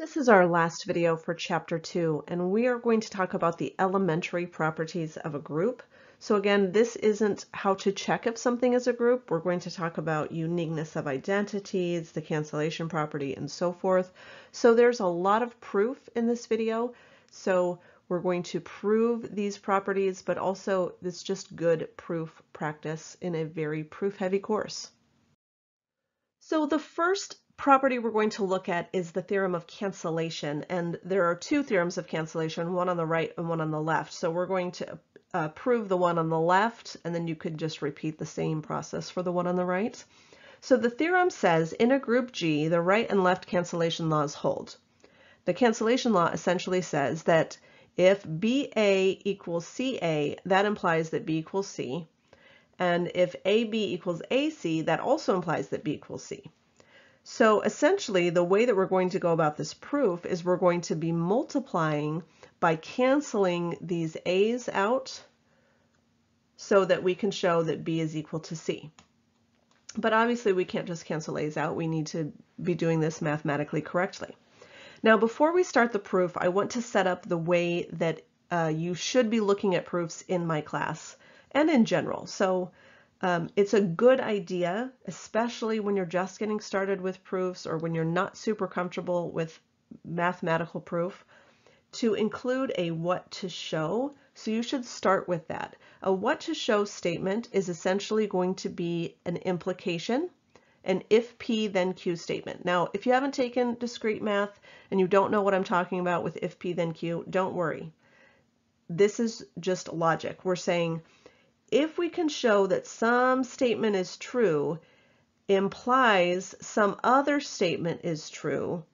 This is our last video for chapter two, and we are going to talk about the elementary properties of a group. So again, this isn't how to check if something is a group. We're going to talk about uniqueness of identities, the cancellation property, and so forth. So there's a lot of proof in this video. So we're going to prove these properties, but also it's just good proof practice in a very proof-heavy course. So the first property we're going to look at is the theorem of cancellation. And there are two theorems of cancellation, one on the right and one on the left. So we're going to uh, prove the one on the left, and then you could just repeat the same process for the one on the right. So the theorem says in a group G, the right and left cancellation laws hold. The cancellation law essentially says that if BA equals CA, that implies that B equals C. And if AB equals AC, that also implies that B equals C. So essentially, the way that we're going to go about this proof is we're going to be multiplying by canceling these A's out so that we can show that B is equal to C. But obviously, we can't just cancel A's out. We need to be doing this mathematically correctly. Now, before we start the proof, I want to set up the way that uh, you should be looking at proofs in my class and in general. So um, it's a good idea, especially when you're just getting started with proofs or when you're not super comfortable with mathematical proof, to include a what to show. So you should start with that. A what to show statement is essentially going to be an implication, an if P then Q statement. Now, if you haven't taken discrete math and you don't know what I'm talking about with if P then Q, don't worry. This is just logic. We're saying if we can show that some statement is true, implies some other statement is true,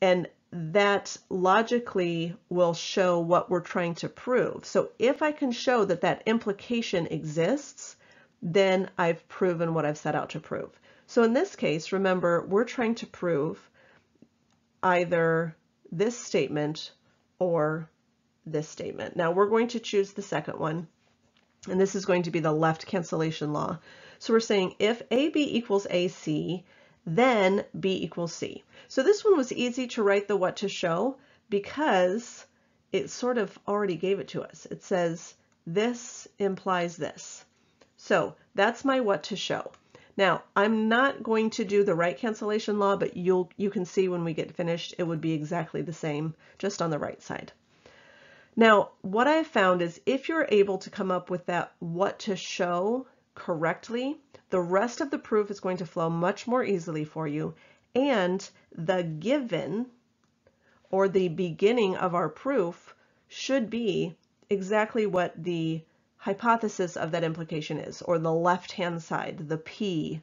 and that logically will show what we're trying to prove. So if I can show that that implication exists, then I've proven what I've set out to prove. So in this case, remember, we're trying to prove either this statement or this statement. Now we're going to choose the second one and this is going to be the left cancellation law. So we're saying if AB equals AC, then B equals C. So this one was easy to write the what to show because it sort of already gave it to us. It says this implies this. So that's my what to show. Now, I'm not going to do the right cancellation law, but you'll you can see when we get finished, it would be exactly the same, just on the right side. Now, what I've found is if you're able to come up with that what to show correctly, the rest of the proof is going to flow much more easily for you. And the given or the beginning of our proof should be exactly what the hypothesis of that implication is, or the left-hand side, the P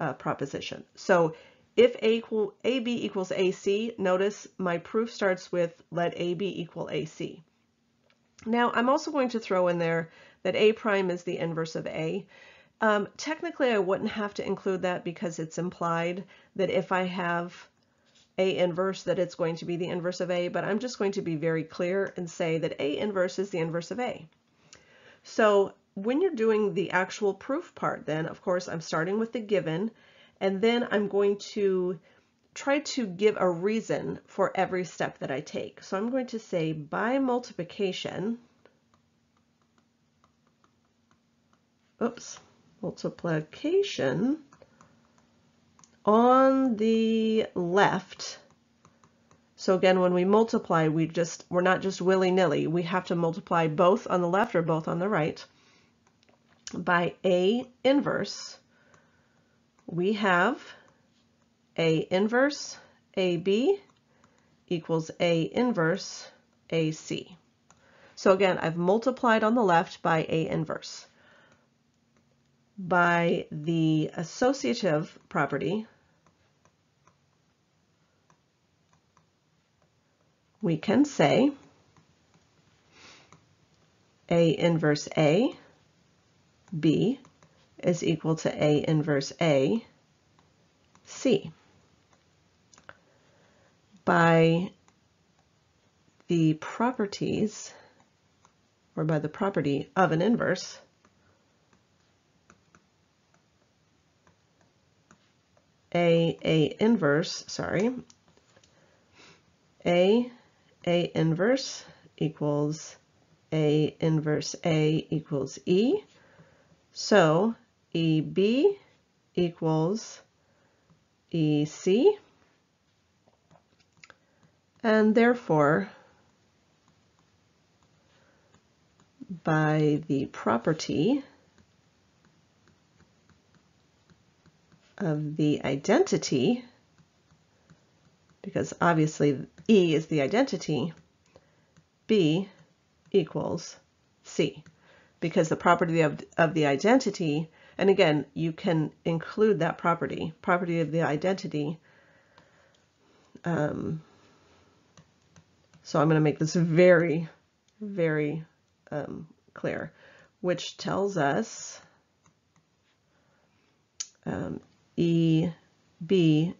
uh, proposition. So if A equal, AB equals AC, notice my proof starts with let AB equal AC. Now I'm also going to throw in there that A prime is the inverse of A. Um, technically I wouldn't have to include that because it's implied that if I have A inverse that it's going to be the inverse of A, but I'm just going to be very clear and say that A inverse is the inverse of A. So when you're doing the actual proof part then, of course, I'm starting with the given, and then I'm going to try to give a reason for every step that I take. So I'm going to say by multiplication, oops, multiplication on the left. So again, when we multiply, we just, we're not just willy-nilly. We have to multiply both on the left or both on the right by A inverse. We have a inverse AB equals A inverse AC. So again, I've multiplied on the left by A inverse. By the associative property, we can say A inverse A, B is equal to A inverse A, C by the properties or by the property of an inverse, A, A inverse, sorry, A, A inverse equals A inverse A equals E. So EB equals EC. And therefore, by the property of the identity, because obviously E is the identity, B equals C, because the property of, of the identity, and again, you can include that property, property of the identity. Um, so I'm going to make this very, very um, clear, which tells us um, EB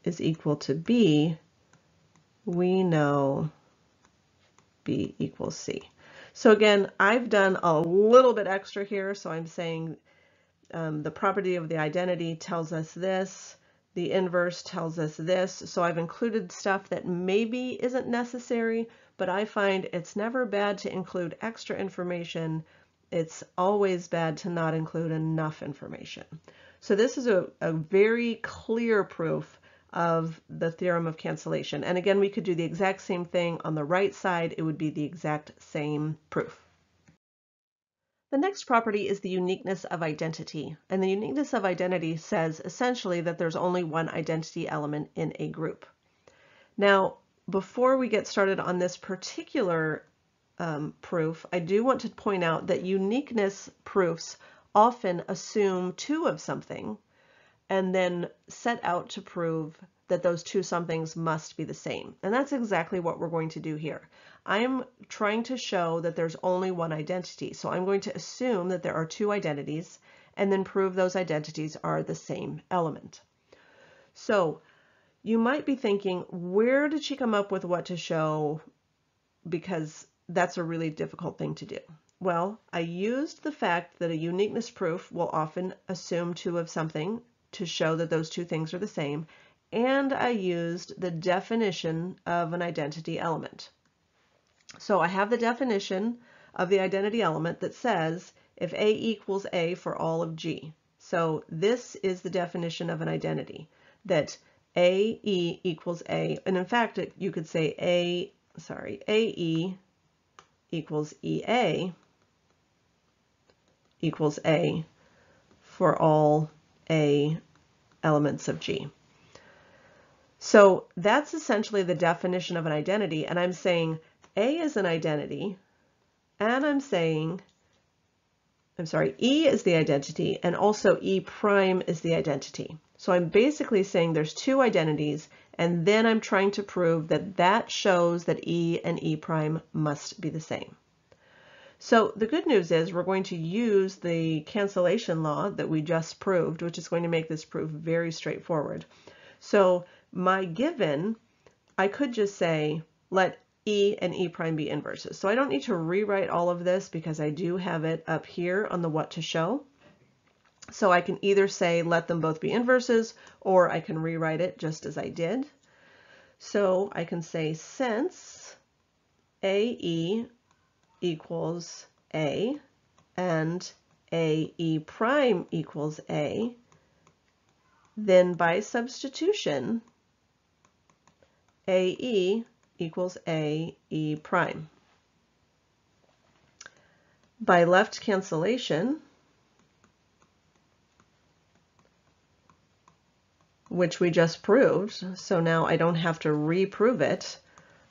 is equal to B, we know B equals C. So again, I've done a little bit extra here. So I'm saying um, the property of the identity tells us this, the inverse tells us this. So I've included stuff that maybe isn't necessary, but I find it's never bad to include extra information. It's always bad to not include enough information. So this is a, a very clear proof of the theorem of cancellation. And again, we could do the exact same thing on the right side. It would be the exact same proof. The next property is the uniqueness of identity. And the uniqueness of identity says essentially that there's only one identity element in a group. Now, before we get started on this particular um, proof, I do want to point out that uniqueness proofs often assume two of something and then set out to prove that those two somethings must be the same. And that's exactly what we're going to do here. I'm trying to show that there's only one identity. So I'm going to assume that there are two identities and then prove those identities are the same element. So you might be thinking, where did she come up with what to show? Because that's a really difficult thing to do. Well, I used the fact that a uniqueness proof will often assume two of something to show that those two things are the same, and I used the definition of an identity element. So I have the definition of the identity element that says if A equals A for all of G. So this is the definition of an identity, that AE equals A, and in fact, you could say A, sorry, AE equals EA equals A for all A elements of G. So that's essentially the definition of an identity. And I'm saying A is an identity, and I'm saying, I'm sorry, E is the identity, and also E prime is the identity. So I'm basically saying there's two identities, and then I'm trying to prove that that shows that E and E prime must be the same. So the good news is we're going to use the cancellation law that we just proved, which is going to make this proof very straightforward. So my given, I could just say, let E and E prime be inverses. So I don't need to rewrite all of this because I do have it up here on the what to show. So I can either say let them both be inverses or I can rewrite it just as I did. So I can say since AE equals A and AE prime equals A, then by substitution, AE equals AE prime. By left cancellation, which we just proved, so now I don't have to reprove it,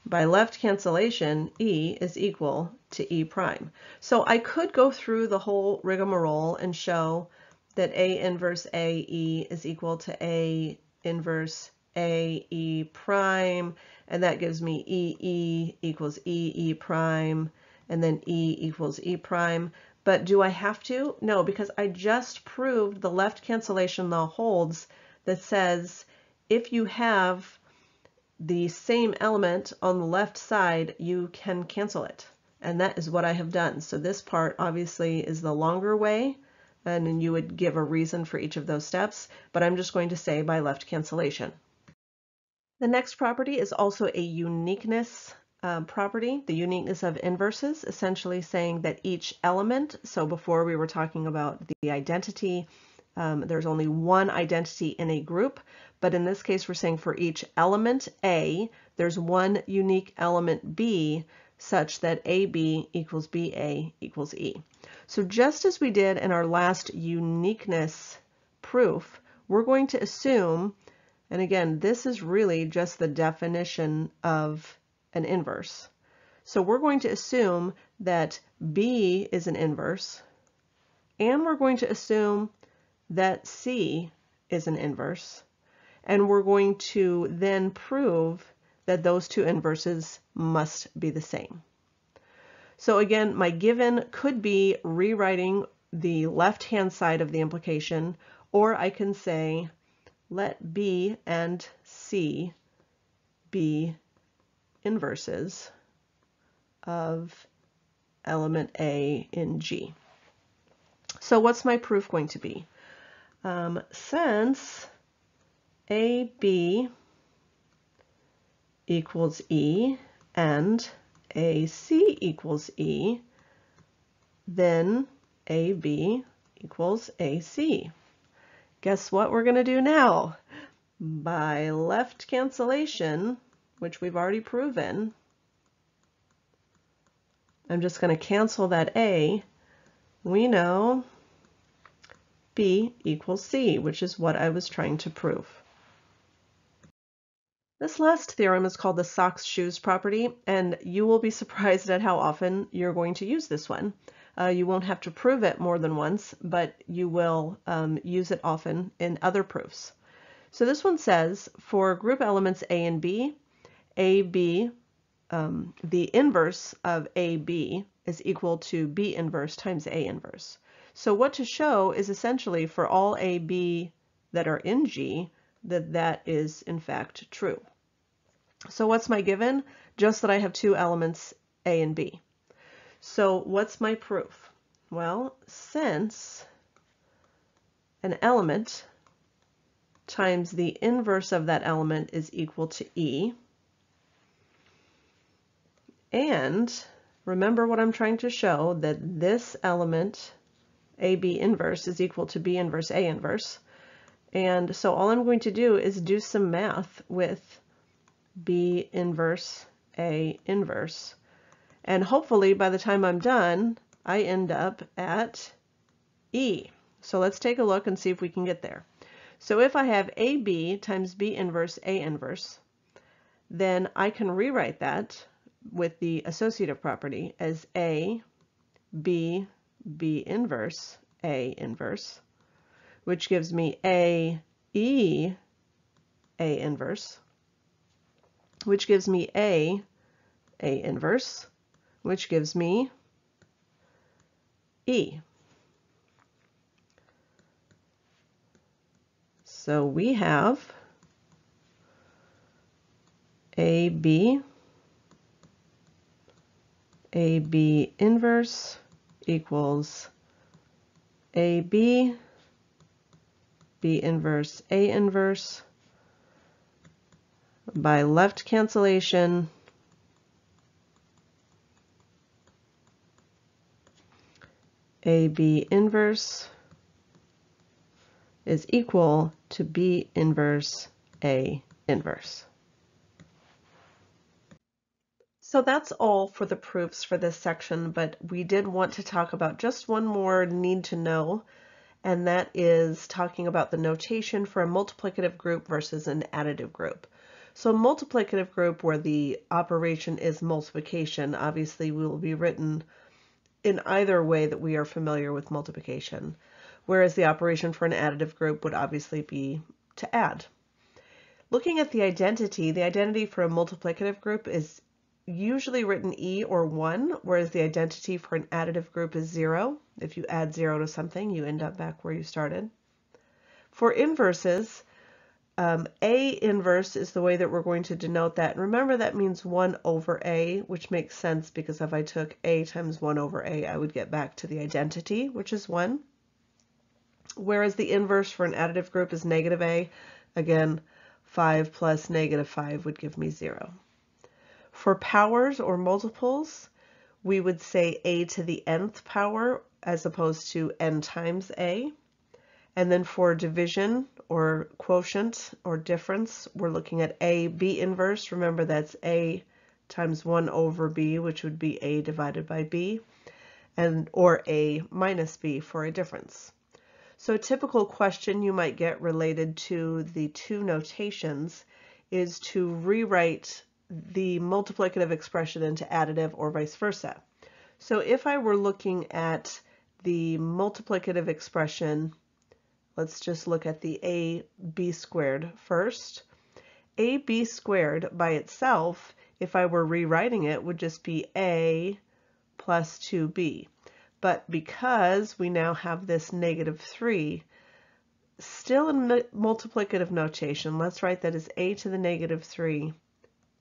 by left cancellation, E is equal to E prime. So I could go through the whole rigmarole and show that A inverse AE is equal to A inverse AE prime, and that gives me EE equals EE prime, and then E equals E prime. But do I have to? No, because I just proved the left cancellation law holds that says if you have the same element on the left side, you can cancel it. And that is what I have done. So this part obviously is the longer way, and then you would give a reason for each of those steps, but I'm just going to say by left cancellation. The next property is also a uniqueness um, property, the uniqueness of inverses, essentially saying that each element, so before we were talking about the identity, um, there's only one identity in a group, but in this case we're saying for each element A, there's one unique element B such that AB equals BA equals E. So just as we did in our last uniqueness proof, we're going to assume, and again, this is really just the definition of an inverse. So we're going to assume that B is an inverse, and we're going to assume that C is an inverse, and we're going to then prove that those two inverses must be the same. So again, my given could be rewriting the left-hand side of the implication, or I can say, let B and C be inverses of element A in G. So what's my proof going to be? Um, since AB equals E and AC equals E, then AB equals AC. Guess what we're going to do now? By left cancellation, which we've already proven, I'm just going to cancel that A. We know B equals C, which is what I was trying to prove. This last theorem is called the socks shoes property, and you will be surprised at how often you're going to use this one. Uh, you won't have to prove it more than once, but you will um, use it often in other proofs. So this one says for group elements A and B, AB, um, the inverse of AB is equal to B inverse times A inverse. So what to show is essentially for all AB that are in G, that that is in fact true. So what's my given? Just that I have two elements, A and B. So what's my proof? Well, since an element times the inverse of that element is equal to E, and remember what I'm trying to show, that this element, AB inverse, is equal to B inverse A inverse. And so all I'm going to do is do some math with B inverse A inverse. And hopefully by the time I'm done, I end up at E. So let's take a look and see if we can get there. So if I have AB times B inverse A inverse, then I can rewrite that with the associative property as A, B, B inverse, A inverse which gives me A, E, A inverse, which gives me A, A inverse, which gives me E. So we have AB, AB inverse equals AB B inverse, A inverse. By left cancellation, AB inverse is equal to B inverse A inverse. So that's all for the proofs for this section, but we did want to talk about just one more need to know and that is talking about the notation for a multiplicative group versus an additive group. So a multiplicative group where the operation is multiplication, obviously will be written in either way that we are familiar with multiplication, whereas the operation for an additive group would obviously be to add. Looking at the identity, the identity for a multiplicative group is usually written E or 1, whereas the identity for an additive group is 0. If you add 0 to something, you end up back where you started. For inverses, um, A inverse is the way that we're going to denote that. And remember that means 1 over A, which makes sense because if I took A times 1 over A, I would get back to the identity, which is 1. Whereas the inverse for an additive group is negative A. Again, 5 plus negative 5 would give me 0. For powers or multiples, we would say a to the nth power as opposed to n times a. And then for division or quotient or difference, we're looking at a b inverse. Remember that's a times 1 over b, which would be a divided by b, and or a minus b for a difference. So a typical question you might get related to the two notations is to rewrite the multiplicative expression into additive or vice versa. So if I were looking at the multiplicative expression, let's just look at the ab squared first. ab squared by itself, if I were rewriting it, would just be a plus 2b. But because we now have this negative 3, still in multiplicative notation, let's write that as a to the negative 3,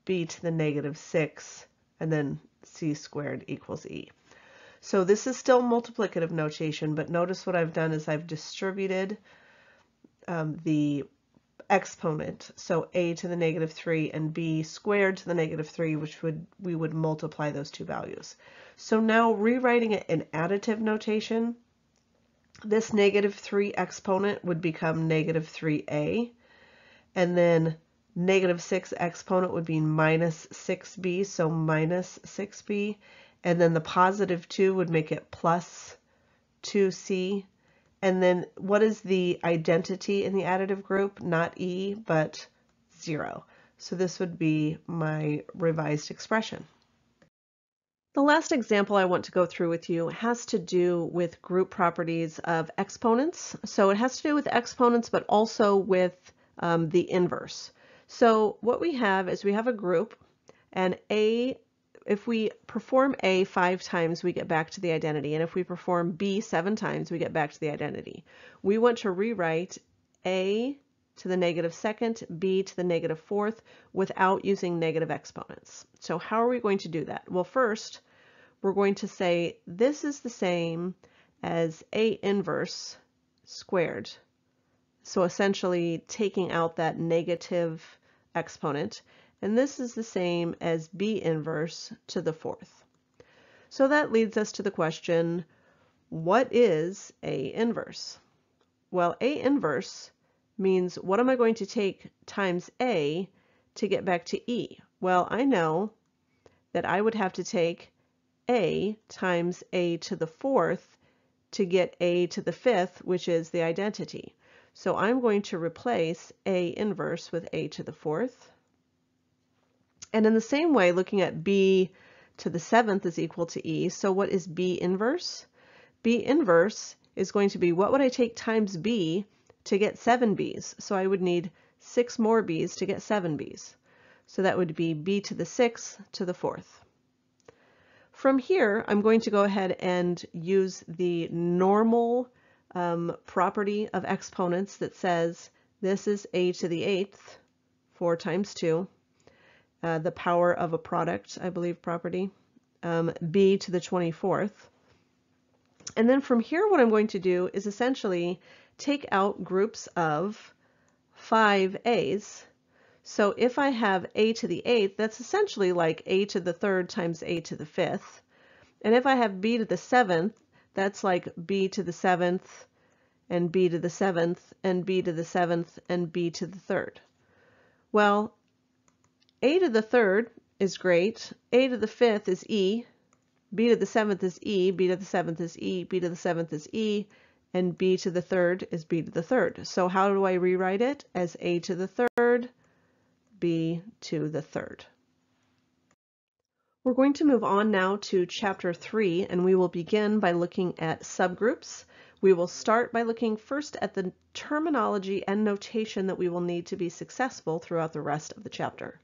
b to the negative 6, and then c squared equals e. So this is still multiplicative notation, but notice what I've done is I've distributed um, the exponent, so a to the negative 3 and b squared to the negative 3, which would we would multiply those two values. So now rewriting it in additive notation, this negative 3 exponent would become negative 3a, and then negative 6 exponent would be minus 6b, so minus 6b, and then the positive 2 would make it plus 2c, and then what is the identity in the additive group? Not e, but 0. So this would be my revised expression. The last example I want to go through with you has to do with group properties of exponents. So it has to do with exponents, but also with um, the inverse. So what we have is we have a group, and A, if we perform A five times, we get back to the identity. And if we perform B seven times, we get back to the identity. We want to rewrite A to the negative second, b to the negative fourth without using negative exponents. So how are we going to do that? Well, first, we're going to say this is the same as a inverse squared. So essentially taking out that negative exponent. And this is the same as b inverse to the fourth. So that leads us to the question, what is a inverse? Well, a inverse means what am I going to take times a to get back to e? Well, I know that I would have to take a times a to the fourth to get a to the fifth, which is the identity. So I'm going to replace a inverse with a to the fourth. And in the same way, looking at b to the seventh is equal to e. So what is b inverse? b inverse is going to be what would I take times b to get seven b's. So I would need six more b's to get seven b's. So that would be b to the sixth to the fourth. From here, I'm going to go ahead and use the normal um, property of exponents that says this is a to the eighth, 4 times 2, uh, the power of a product, I believe, property, um, b to the 24th. And then from here, what I'm going to do is essentially take out groups of 5 a's. So if I have a to the 8th, that's essentially like a to the 3rd times a to the 5th. And if I have b to the 7th, that's like b to the 7th and b to the 7th and b to the 7th and b to the 3rd. Well, a to the 3rd is great. a to the 5th is e. b to the 7th is e. b to the 7th is e. b to the 7th is e and b to the third is b to the third. So how do I rewrite it? As a to the third, b to the third. We're going to move on now to chapter three, and we will begin by looking at subgroups. We will start by looking first at the terminology and notation that we will need to be successful throughout the rest of the chapter.